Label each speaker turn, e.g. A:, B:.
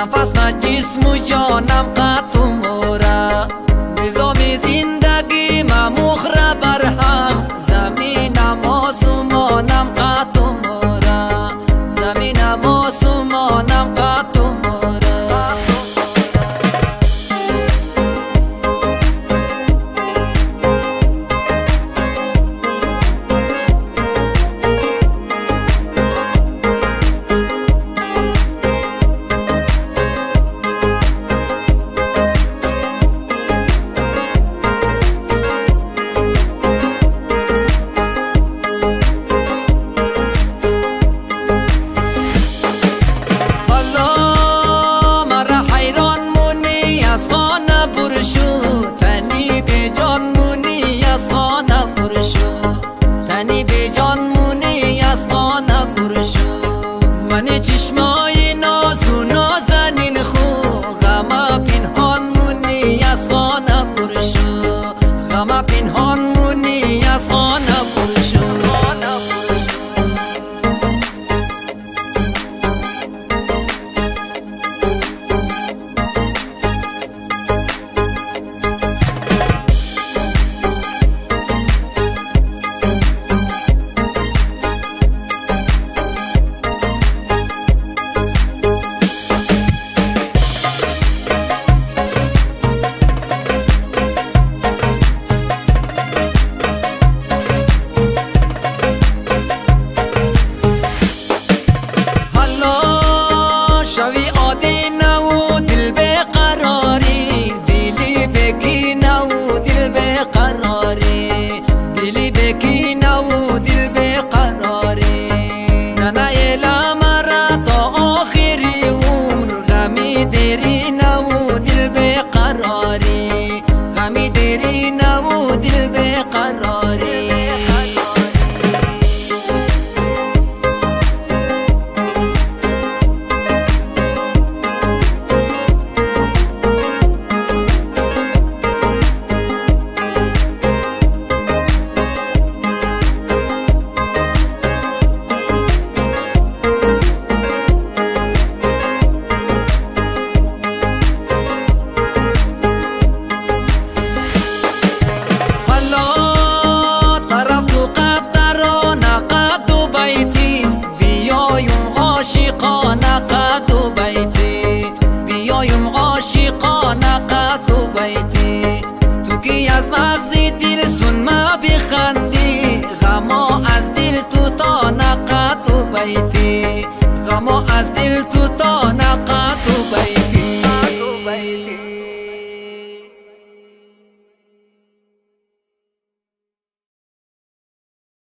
A: Në pas më gjisë mu jo në më në burëshu شوی آدی نو دل به قراری. دلی بکی نو دل به قراری. دلی بکی نو دل به قراری. ننا یلا مرا تا آخری عمر. غمی دری نو دل به قراری. غمی نو دل به عاشقانه قد و بیتی. بیایم عاشقانه قد و بیتی. تو کی از مغز دل سن ما بخندی؟ غما از دل تو تا نقد و بیتی. غما از دل تو تا